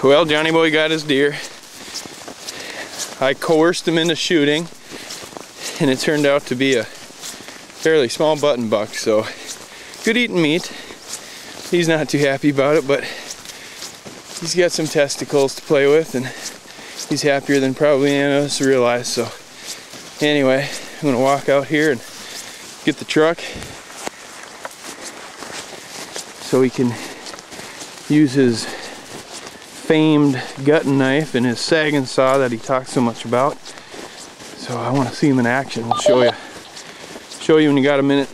Well, Johnny Boy got his deer. I coerced him into shooting, and it turned out to be a fairly small button buck, so good eating meat. He's not too happy about it, but he's got some testicles to play with, and he's happier than probably any of us realize. So, anyway, I'm gonna walk out here and get the truck so he can use his famed gutting knife and his sagging saw that he talks so much about. So I want to see him in action. I'll show you. Show you when you got a minute.